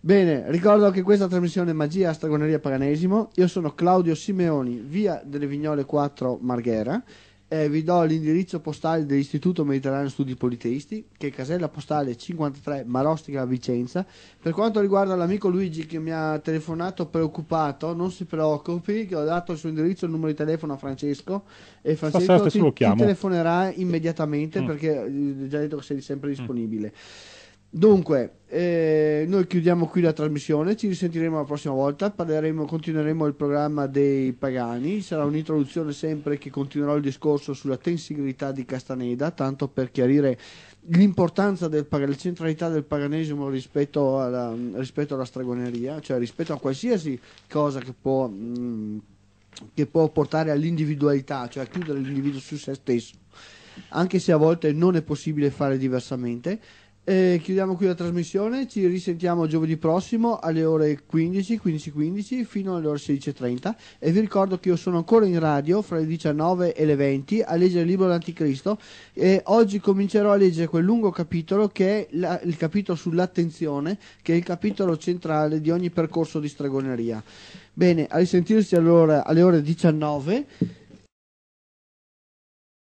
Bene, ricordo che questa trasmissione è Magia Stregoneria Paganesimo, io sono Claudio Simeoni, via delle Vignole 4 Marghera, e vi do l'indirizzo postale dell'Istituto Mediterraneo Studi Politeisti, che è casella postale 53 Marostica Vicenza. Per quanto riguarda l'amico Luigi che mi ha telefonato preoccupato, non si preoccupi, che ho dato il suo indirizzo e il numero di telefono a Francesco e Francesco ti, ti telefonerà immediatamente Mm. perché eh, già detto che sei sempre disponibile. Dunque, eh, noi chiudiamo qui la trasmissione, ci risentiremo la prossima volta, parleremo, continueremo il programma dei pagani, sarà un'introduzione sempre che continuerò il discorso sulla tensibilità di Castaneda, tanto per chiarire l'importanza del la centralità del paganesimo rispetto alla, rispetto alla stregoneria, cioè rispetto a qualsiasi cosa che può, mh, che può portare all'individualità, cioè a chiudere l'individuo su se stesso anche se a volte non è possibile fare diversamente. Eh, chiudiamo qui la trasmissione, ci risentiamo giovedì prossimo alle ore 15, 15.15 fino alle ore 16.30 e vi ricordo che io sono ancora in radio fra le 19 e le 20 a leggere il libro dell'Anticristo. E oggi comincerò a leggere quel lungo capitolo che è la- il capitolo sull'attenzione, che è il capitolo centrale di ogni percorso di stregoneria. Bene, a risentirci allora alle ore 19